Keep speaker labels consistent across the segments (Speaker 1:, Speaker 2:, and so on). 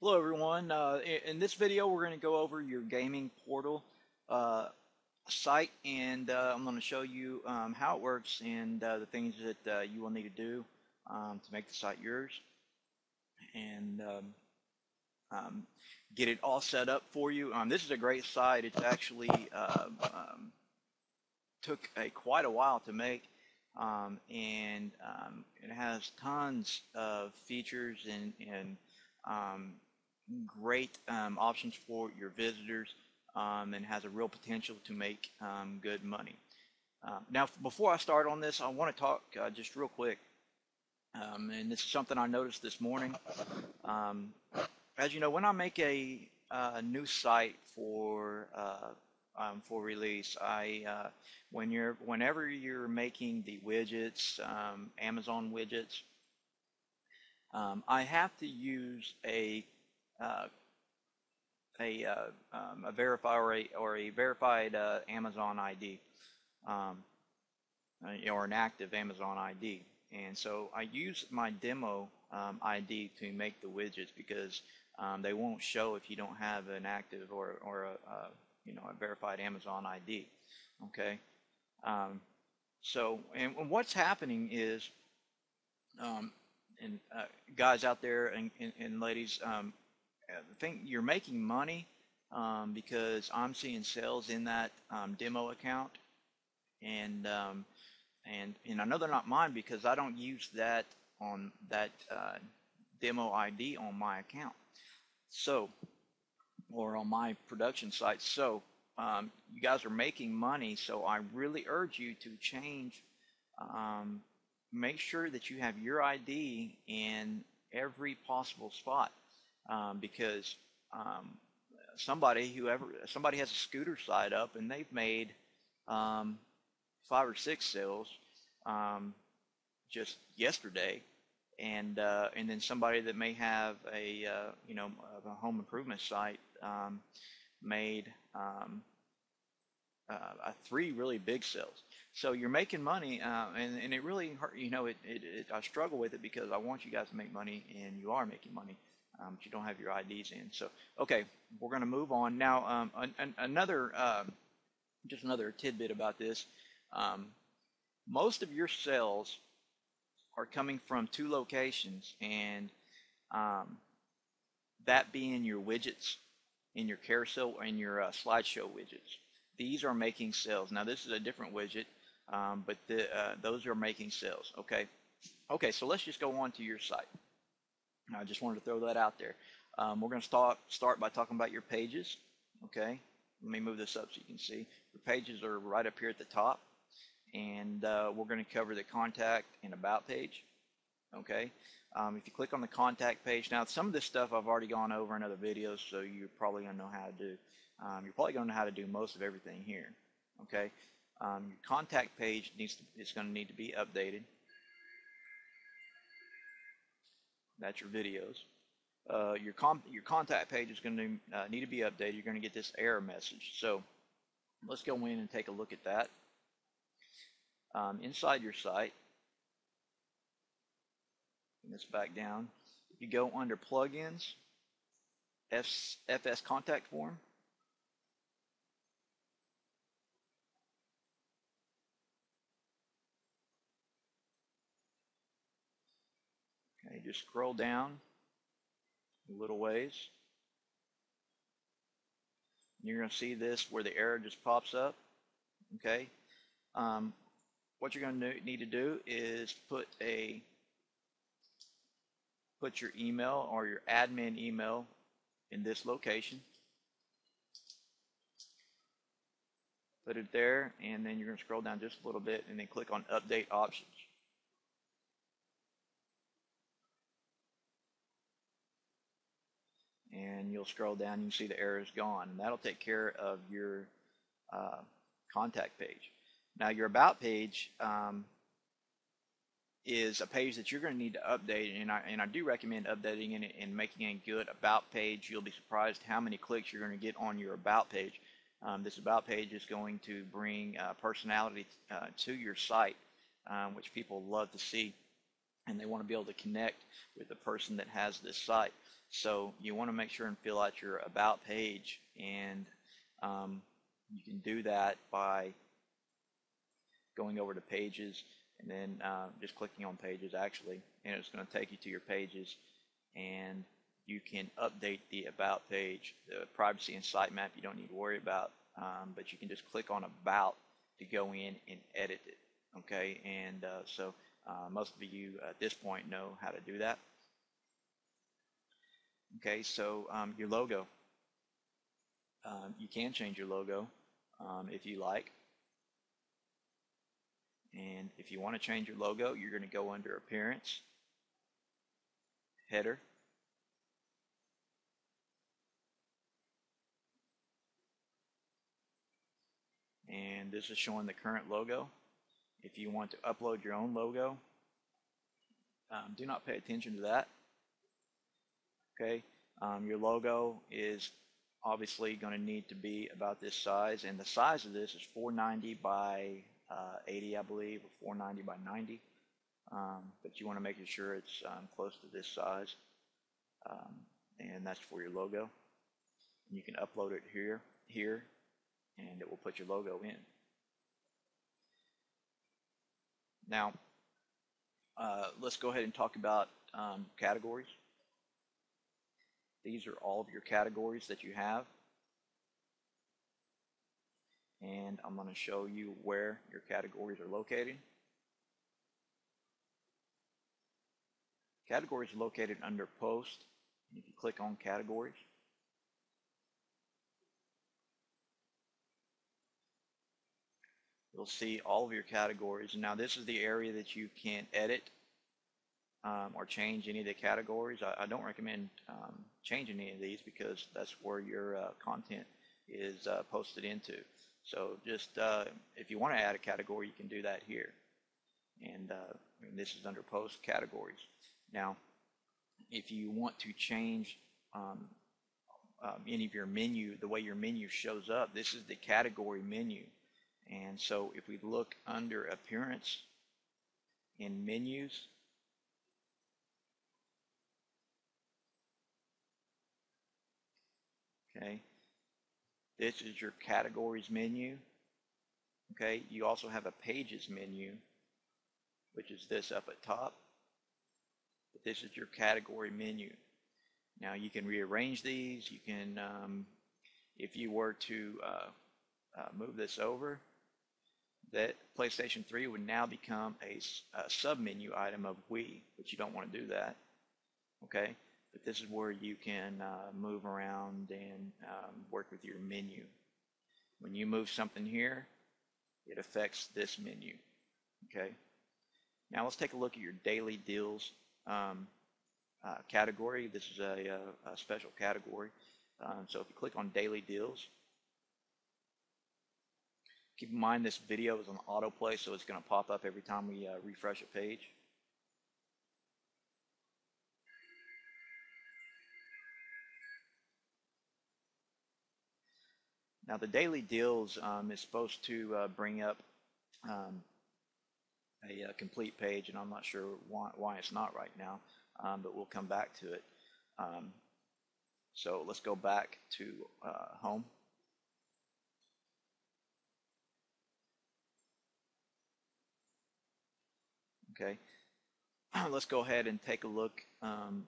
Speaker 1: Hello everyone. Uh, in this video we're going to go over your gaming portal uh, site and uh, I'm going to show you um, how it works and uh, the things that uh, you will need to do um, to make the site yours and um, um get it all set up for you. Um, this is a great site. It's actually um, took a quite a while to make and it has tons of features and, and great um, options for your visitors um, and has a real potential to make um, good money. Uh, now, before I start on this, I want to talk uh, just real quick, um, and this is something I noticed this morning. Um, as you know, when I make a, a new site for uh, um, for release, I uh, when you're whenever you're making the widgets, Amazon widgets, I have to use a uh, a, uh, um, a verify or a, or a verified uh, Amazon ID um, or an active Amazon ID. And so I use my demo um, ID to make the widgets because um, they won't show if you don't have an active or, or a, a you know a verified Amazon ID. Okay. Um, so and what's happening is, um, and uh, guys out there and, and, and ladies, the thing you're making money um, because I'm seeing sales in that um, demo account, and um, and and I know they're not mine because I don't use that on that uh, demo ID on my account, so or on my production site. So um, you guys are making money, so I really urge you to change. Um, make sure that you have your ID in every possible spot um, because um, somebody whoever somebody has a scooter side up and they've made um, five or six sales um, just yesterday, and uh, and then somebody that may have a uh, you know a home improvement site um, made um, uh, three really big sales. So you're making money, uh, and, and it really hurt. You know, it, it, it, I struggle with it because I want you guys to make money, and you are making money um, you don't have your IDs in. So, okay, we're going to move on. Now, um, an, an, another, uh, just another tidbit about this. Um, most of your cells are coming from two locations, and um, that being your widgets in your carousel and your uh, slideshow widgets. These are making sales. Now, this is a different widget, um, but the, uh, those are making sales. Okay. Okay, so let's just go on to your site. I just wanted to throw that out there. Um, we're going to start start by talking about your pages. Okay, let me move this up so you can see. Your pages are right up here at the top, and uh, we're going to cover the contact and about page. Okay, um, if you click on the contact page, now some of this stuff I've already gone over in other videos, so you're probably going to know how to do. Um, you're probably going to know how to do most of everything here. Okay, um, your contact page needs to, is going to need to be updated. That's your videos. Uh, your, your contact page is going to uh, need to be updated. You're going to get this error message. So let's go in and take a look at that. Um, inside your site, bring this back down. If you go under plugins, F FS contact form, Just scroll down a little ways. You're going to see this where the error just pops up. Okay. Um, what you're going to need to do is put a put your email or your admin email in this location. Put it there, and then you're going to scroll down just a little bit and then click on Update Options. And you'll scroll down, you can see the error is gone. And that'll take care of your uh, contact page. Now your about page um, is a page that you're going to need to update, and I, and I do recommend updating it and making a good about page. You'll be surprised how many clicks you're going to get on your about page. Um, this about page is going to bring uh, personality uh, to your site, um, which people love to see, and they want to be able to connect with the person that has this site. So you want to make sure and fill out your about page and um, you can do that by going over to pages and then uh, just clicking on pages actually and it's going to take you to your pages and you can update the about page the privacy and sitemap you don't need to worry about um, but you can just click on about to go in and edit it okay? And uh, so uh, most of you at this point know how to do that okay so um, your logo um, you can change your logo um, if you like and if you want to change your logo, you're going to go under Appearance, Header, and this is showing the current logo. If you want to upload your own logo, um, do not pay attention to that. Okay, um, your logo is obviously going to need to be about this size, and the size of this is 490 by uh, 80, I believe, or 490 by 90. Um, but you want to make sure it's um, close to this size, um, and that's for your logo. And you can upload it here, here, and it will put your logo in. Now, uh, let's go ahead and talk about um, categories. These are all of your categories that you have and I'm going to show you where your categories are located. Categories are located under Post. If you click on Categories, you'll see all of your categories. Now this is the area that you can edit um, or change any of the categories. I, I don't recommend um, changing any of these because that's where your uh, content is uh, posted into. So just uh, if you want to add a category, you can do that here. And, uh, and this is under post categories. Now, if you want to change um, um, any of your menu, the way your menu shows up, this is the category menu. And so if we look under appearance in menus, okay, this is your categories menu. Okay, you also have a pages menu, which is this up at top. But this is your category menu. Now you can rearrange these. You can, um, if you were to uh, uh, move this over, that PlayStation 3 would now become a, a sub-menu item of Wii, but you don't want to do that. Okay, but this is where you can uh, move around and um, work with your menu. When you move something here, it affects this menu. Okay. Now let's take a look at your daily deals um, uh, category. This is a, a, uh, a special category. Um, so if you click on daily deals, keep in mind this video is on autoplay, so it's going to pop up every time we uh, refresh a page. Now the daily deals um, is supposed to uh, bring up um, a, a, uh, complete page, and I'm not sure why, why it's not right now, um, but we'll come back to it. Um, so let's go back to uh, home. Okay, let's go ahead and take a look. Um,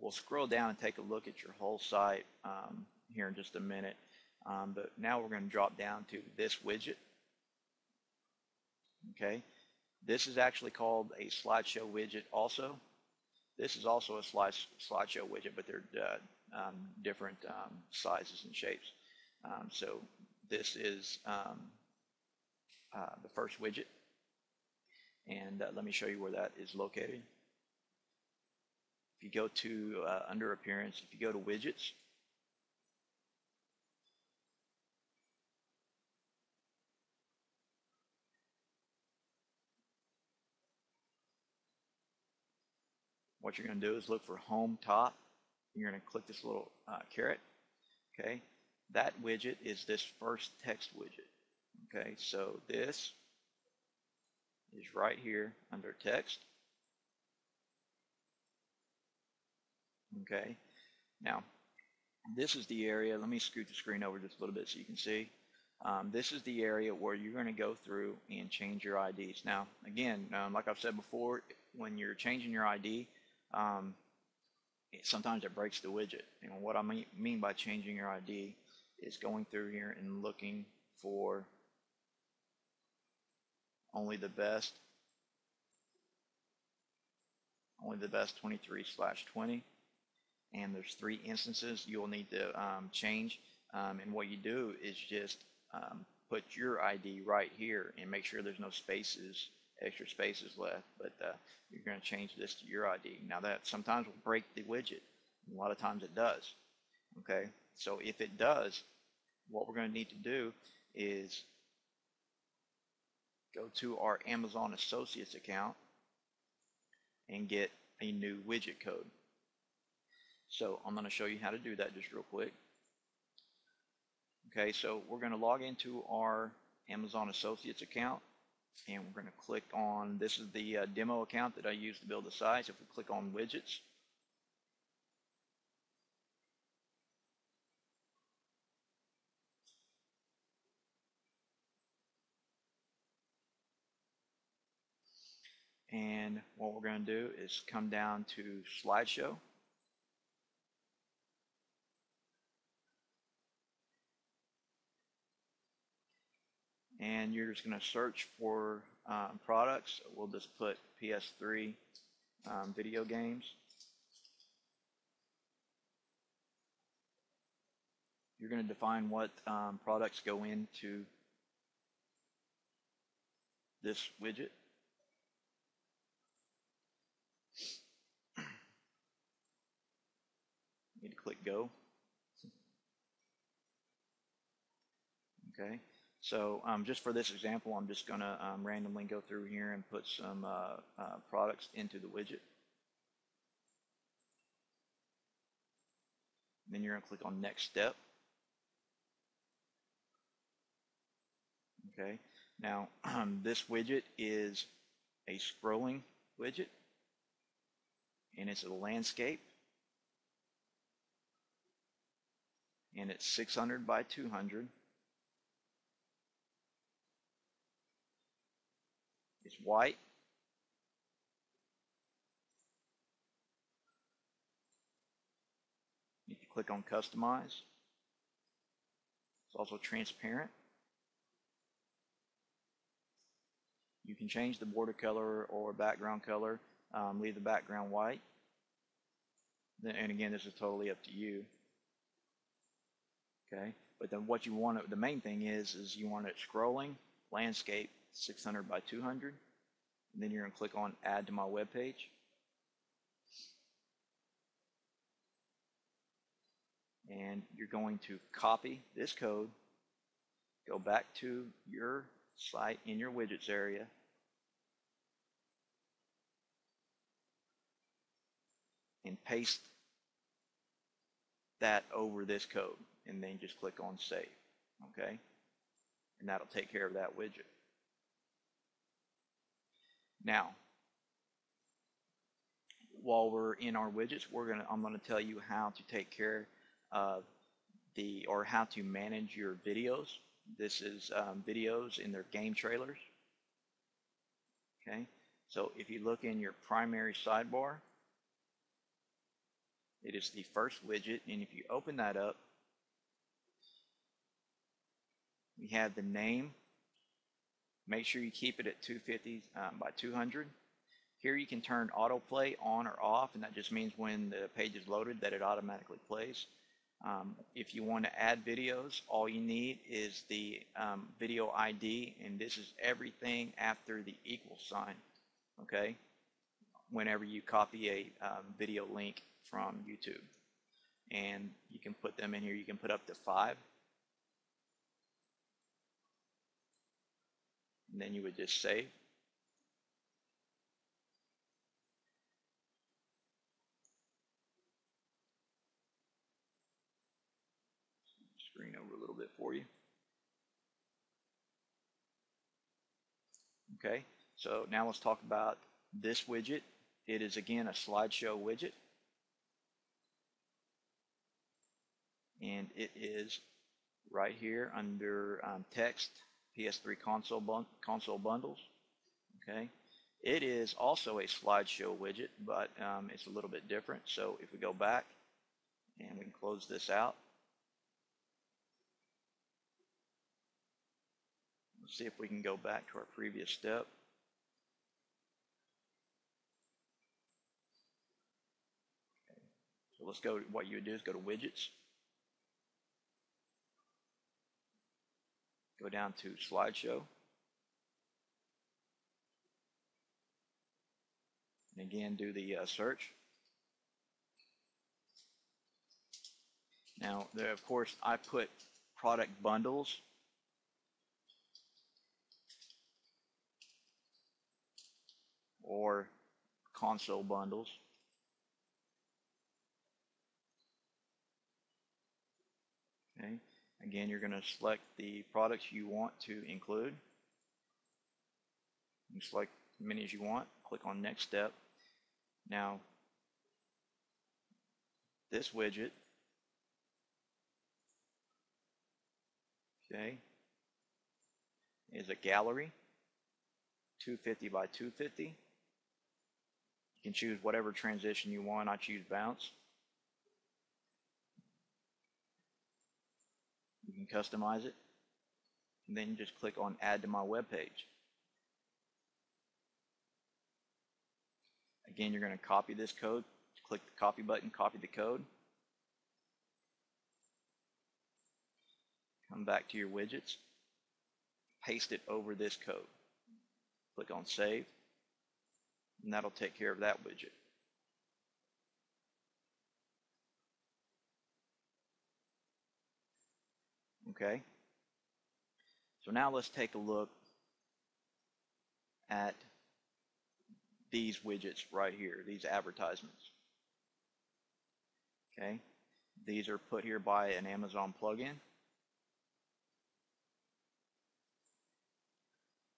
Speaker 1: we'll scroll down and take a look at your whole site um, here in just a minute. Um, but now we're going to drop down to this widget. Okay, this is actually called a slideshow widget also. This is also a slide, slideshow widget, but they're uh, um, different um, sizes and shapes. Um, so this is um, uh, the first widget. And uh, let me show you where that is located. If you go to uh, under appearance, if you go to widgets, what you're going to do is look for home top. You're going to click this little uh, caret. Okay, that widget is this first text widget. Okay, so this is right here under text. Okay, Now, this is the area, let me scoot the screen over just a little bit so you can see. Um, this is the area where you're going to go through and change your IDs. Now, again, um, like I've said before, when you're changing your ID, um, sometimes it breaks the widget. And what I mean, by changing your ID is going through here and looking for only the best, only the best 23 slash 20. And there's three instances you'll need to um, change. Um, and what you do is just um, put your ID right here and make sure there's no spaces, extra spaces left. But uh, you're going to change this to your ID. Now that sometimes will break the widget. A lot of times it does. Okay, so if it does, what we're going to need to do is go to our Amazon Associates account and get a new widget code. So I'm going to show you how to do that just real quick. Okay, so we're going to log into our Amazon Associates account and we're going to click on, this is the uh, demo account that I use to build the site. So if we click on widgets, And what we're going to do is come down to slideshow. And you're just going to search for um, products. We'll just put PS3 um, video games. You're going to define what um, products go into this widget. need to click go. Okay, so um, just for this example, I'm just going to um, randomly go through here and put some uh, uh, products into the widget. Then you're going to click on next step. Okay, now um, this widget is a scrolling widget and it's a landscape and it's 600 by 200. White. You click on customize, it's also transparent. You can change the border color or background color, um, leave the background white. And again, this is totally up to you. Okay, but then what you want, the main thing is, is you want it scrolling, landscape, 600 by 200. And then you're going to click on add to my web page. And you're going to copy this code, go back to your site in your widgets area, and paste that over this code and then just click on save okay? And that'll take care of that widget now while we're in our widgets we're gonna I'm gonna tell you how to take care of the or how to manage your videos. This is um, videos in their game trailers. Okay? So if you look in your primary sidebar it is the first widget, and if you open that up, we have the name. Make sure you keep it at 250 um, by 200. Here you can turn autoplay on or off, and that just means when the page is loaded that it automatically plays. Um, if you want to add videos, all you need is the um, video ID, and this is everything after the equal sign, okay? Whenever you copy a um, video link from YouTube. And you can put them in here. You can put up to five. And then you would just save. Screen over a little bit for you. Okay, so now let's talk about this widget. It is again a slideshow widget. and it is right here under um, text PS3 console console bundles. Okay, it is also a slideshow widget, but um, it's a little bit different. So if we go back and we can close this out, let's see if we can go back to our previous step. Okay. So let's go. What you would do is go to widgets. Go down to slideshow. And again, do the uh, search. Now, there, of course, I put product bundles. or console bundles. Okay. Again, you're going to select the products you want to include. You select as many as you want. Click on Next Step. Now, this widget, okay, is a gallery, 250 by 250. You can choose whatever transition you want. I choose bounce. You can customize it. And then just click on add to my web page. Again, you're going to copy this code. Click the copy button, copy the code. Come back to your widgets. Paste it over this code. Click on save. And that'll take care of that widget. Okay. So now let's take a look at these widgets right here, these advertisements. Okay. These are put here by an Amazon plugin.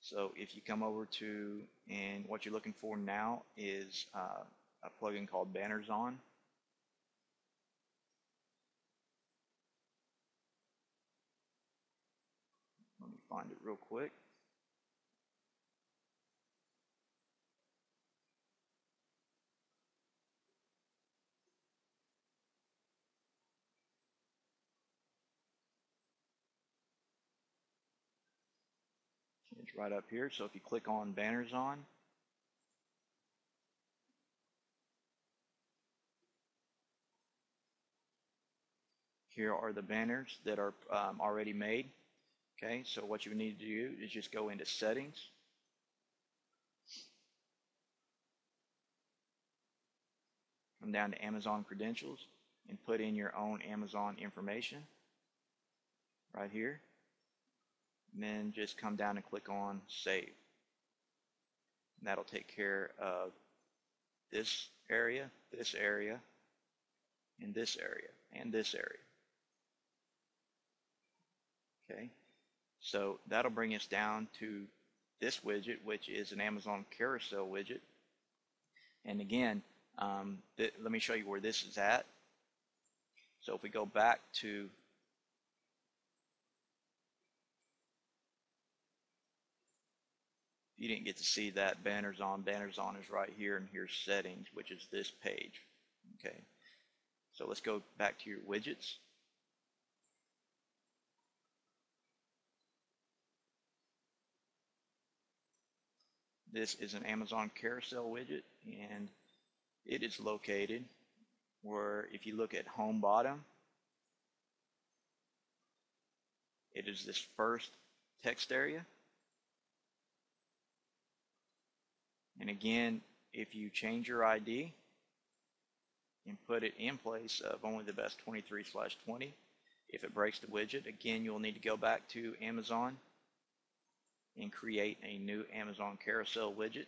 Speaker 1: So if you come over to, and what you're looking for now is uh, a plugin called Banners On. Find it real quick. It's right up here. So if you click on Banners On, here are the banners that are um, already made. Okay, so what you need to do is just go into settings. Come down to Amazon credentials and put in your own Amazon information right here. And then just come down and click on save. And that'll take care of this area, this area, and this area, and this area. Okay. So that'll bring us down to this widget, which is an Amazon carousel widget. And again, um, let me show you where this is at. So if we go back to you didn't get to see that banners on banners on is right here and here's settings which is this page okay so let's go back to your widgets This is an Amazon carousel widget and it is located where if you look at home bottom, it is this first text area. And again, if you change your ID and put it in place of only the best 23 slash 20, if it breaks the widget, again, you'll need to go back to Amazon and create a new Amazon carousel widget,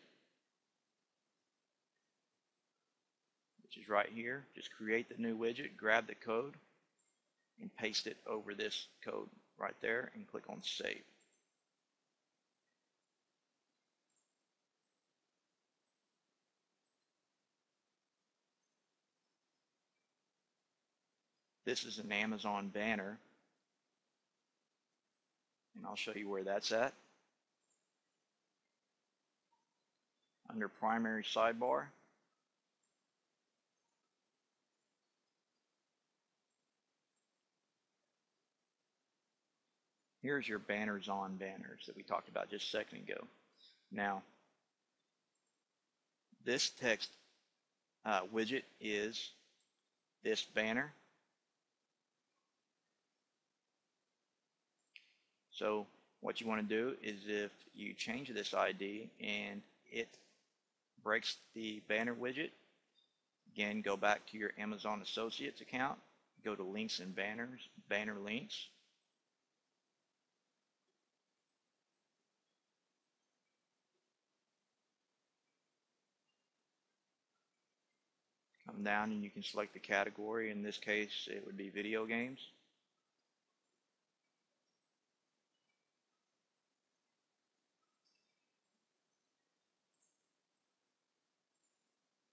Speaker 1: which is right here. Just create the new widget, grab the code, and paste it over this code right there and click on save. this is an Amazon banner. And I'll show you where that's at. Under primary sidebar. Here's your banners on banners that we talked about just a second ago. Now, this text uh, widget is this banner. So what you want to do is if you change this ID and it breaks the banner widget, again, go back to your Amazon Associates account, go to links and banners, banner links, come down and you can select the category. In this case, it would be video games.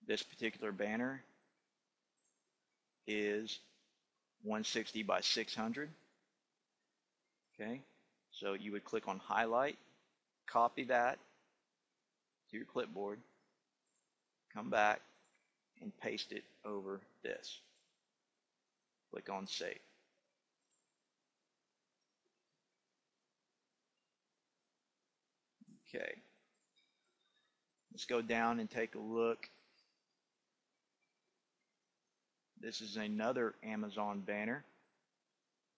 Speaker 1: This particular banner is 160 by 600. Okay, so you would click on highlight, copy that to your clipboard, come back, and paste it over this. Click on Save. Okay. Let's go down and take a look. This is another Amazon banner.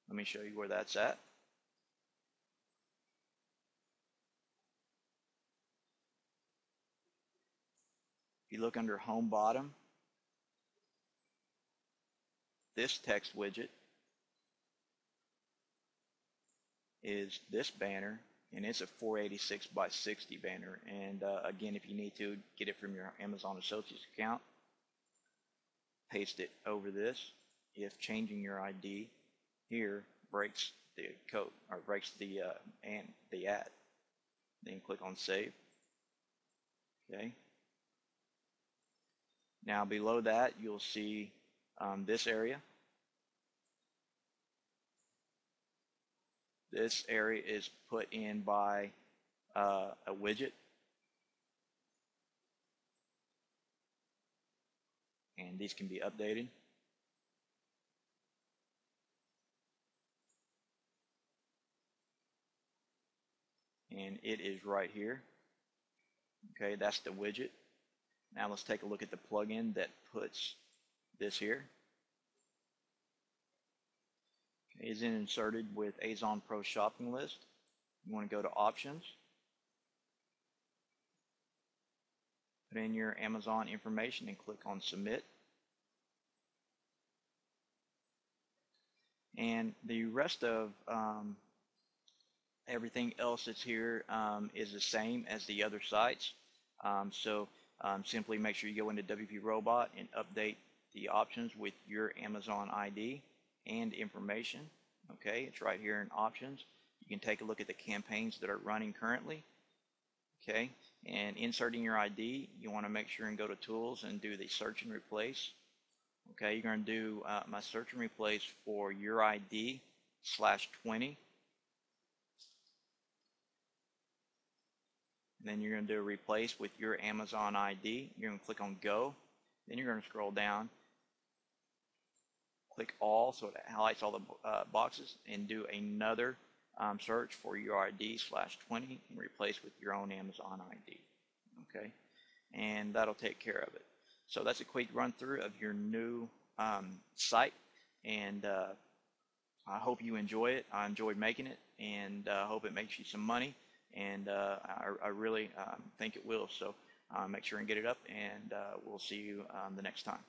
Speaker 1: Let me show you where that's at. If you look under Home Bottom, this text widget is this banner and it's a 486 by 60 banner and uh, again if you need to get it from your Amazon Associates account paste it over this if changing your ID here breaks the code or breaks the uh, and the ad then click on save okay now below that you'll see um, this area. This area is put in by uh, a widget. And these can be updated. And it is right here. Okay, that's the widget. Now let's take a look at the plugin that puts this here. Okay, is inserted with Azon Pro shopping list. You want to go to options. Put in your Amazon information and click on submit. And the rest of um, everything else that's here um, is the same as the other sites. Um, so um, simply make sure you go into WP Robot and update the options with your Amazon ID and information. Okay, it's right here in options. You can take a look at the campaigns that are running currently. Okay, and inserting your ID, you want to make sure and go to tools and do the search and replace. Okay, you're going to do uh, my search and replace for your ID slash 20. And then you're going to do a replace with your Amazon ID. You're going to click on go. Then you're going to scroll down click all so it highlights all the uh, boxes and do another um, search for your ID slash 20 and replace with your own Amazon ID. Okay, and that'll take care of it. So that's a quick run through of your new um, site, and uh, I hope you enjoy it. I enjoyed making it, and I uh, hope it makes you some money, and uh, I, I, really um, think it will. So uh, make sure and get it up, and uh, we'll see you um, the next time.